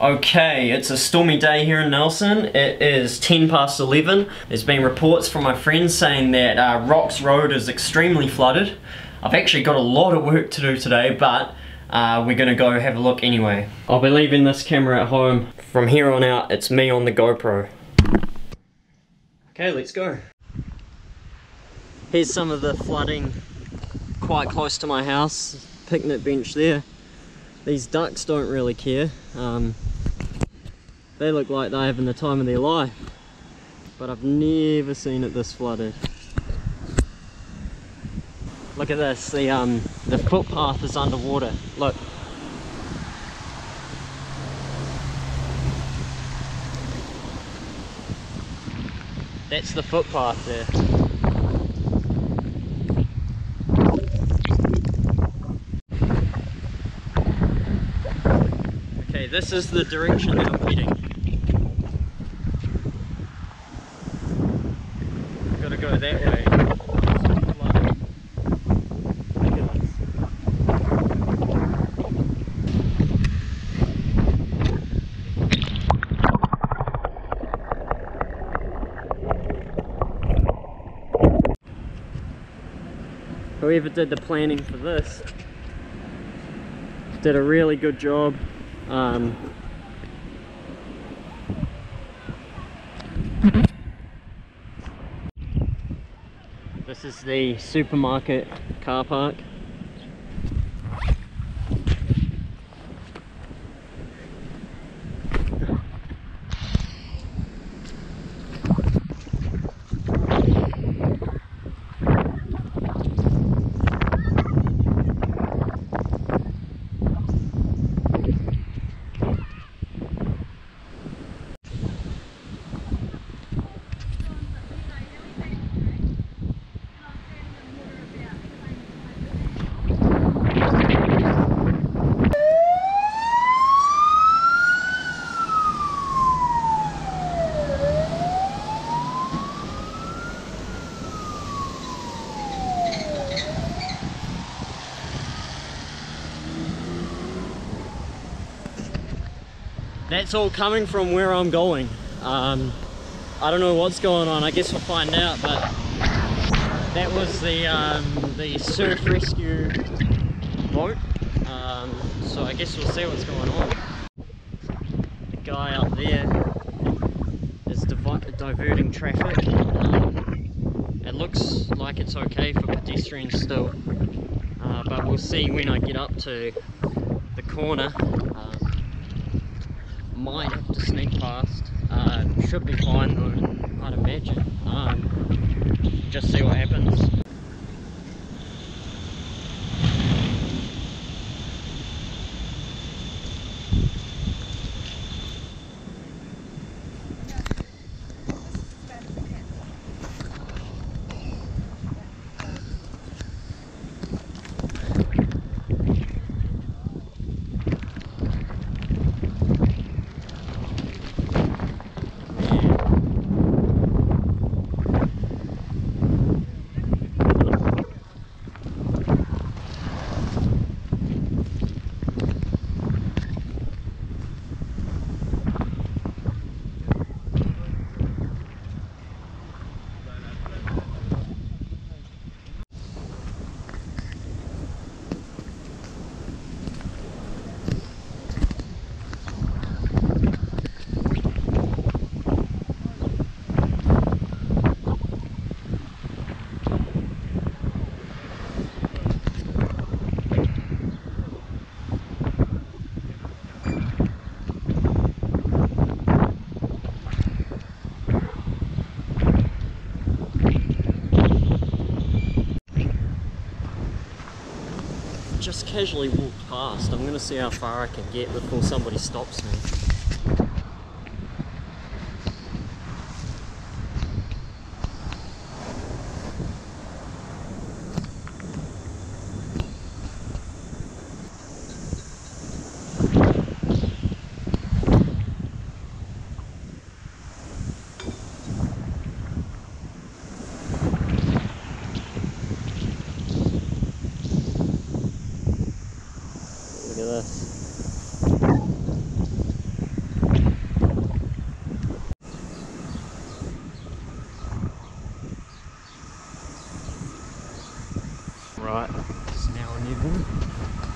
Okay, it's a stormy day here in Nelson. It is 10 past 11. There's been reports from my friends saying that uh, Rocks Road is extremely flooded. I've actually got a lot of work to do today, but uh, we're gonna go have a look anyway. I'll be leaving this camera at home. From here on out, it's me on the GoPro. Okay, let's go. Here's some of the flooding quite close to my house. Picnic bench there. These ducks don't really care. Um, they look like they're having the time of their life. But I've never seen it this flooded. Look at this, the um the footpath is underwater. Look. That's the footpath there. This is the direction that I'm heading. Gotta go that way. Whoever did the planning for this did a really good job. Um, this is the supermarket car park. That's all coming from where I'm going. Um, I don't know what's going on. I guess we'll find out. But that was the um, the surf rescue boat. Um, so I guess we'll see what's going on. The guy up there is diverting traffic. It looks like it's okay for pedestrians still, uh, but we'll see when I get up to the corner. Might have to sneak past. Uh, should be fine though, I'd imagine. Um, just see what happens. just casually walk past. I'm gonna see how far I can get before somebody stops me. right, just now and then.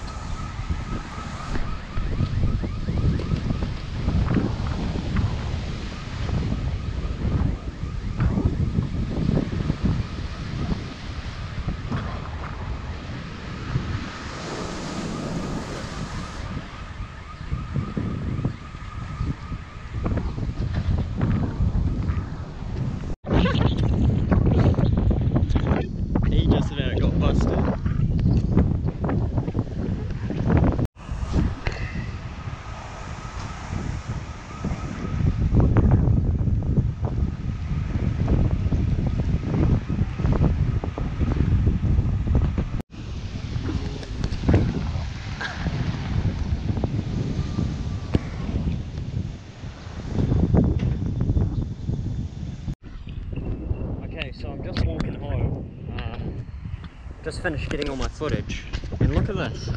Just finished getting all my footage, and look at this.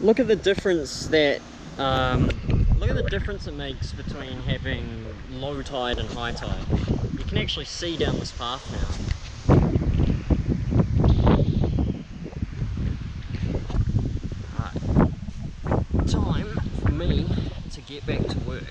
Look at the difference that, um, look at the difference it makes between having low tide and high tide. You can actually see down this path now. Right. Time for me to get back to work.